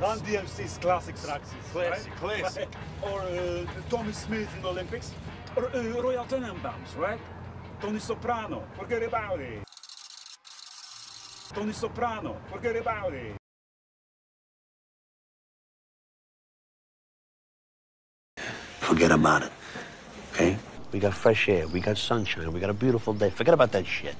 Run DMC's classic tracks. Classic, right? classic. Or uh, Tommie Smith in the Olympics. Or uh, Royal Tenenbaums, right? Tony Soprano, forget about it. Tony Soprano, forget about it. Forget about it. Okay? We got fresh air, we got sunshine, we got a beautiful day. Forget about that shit.